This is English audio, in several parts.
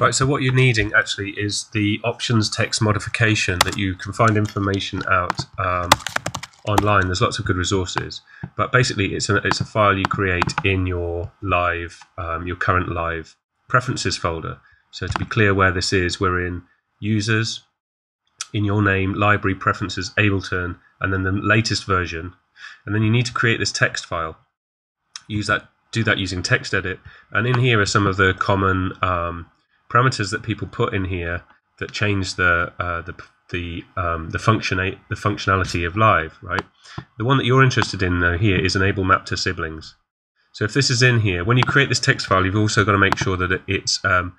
Right, so what you're needing actually is the options text modification that you can find information out um, online. There's lots of good resources, but basically it's a, it's a file you create in your live, um, your current live preferences folder. So to be clear where this is, we're in users, in your name, library preferences, Ableton, and then the latest version. And then you need to create this text file. Use that, do that using TextEdit. And in here are some of the common um, parameters that people put in here that change the uh, the the um, the function the functionality of live. Right. The one that you're interested in though here is enable map to siblings. So if this is in here, when you create this text file, you've also got to make sure that it's um,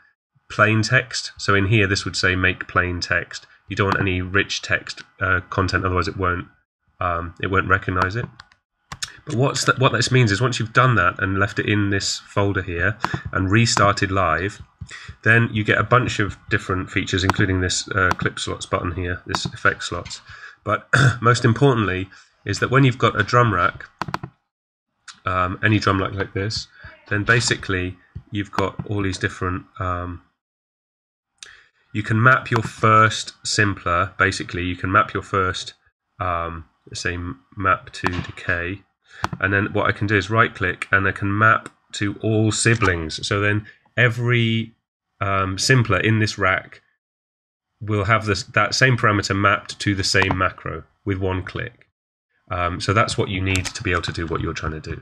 plain text. So in here, this would say make plain text. You don't want any rich text uh, content, otherwise it won't um, it won't recognize it. But what's that, what this means is once you've done that and left it in this folder here and restarted live, then you get a bunch of different features, including this uh, clip slots button here, this effect slots. But most importantly is that when you've got a drum rack, um, any drum rack like this, then basically you've got all these different um, you can map your first simpler basically. You can map your first um, say map to decay. And then what I can do is right click and I can map to all siblings. So then every um, simpler in this rack will have this that same parameter mapped to the same macro with one click. Um, so that's what you need to be able to do what you're trying to do